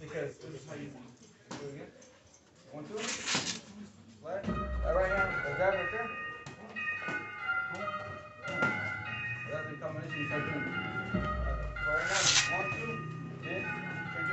Because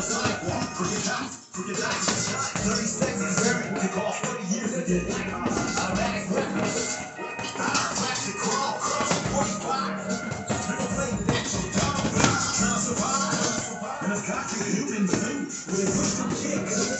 the 30 seconds, very kick off. 40 years again. Automatic weapons. Trying to survive. And got you human zoo. With a kick.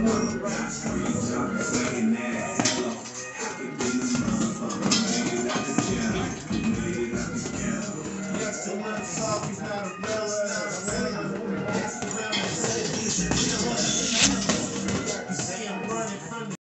move right.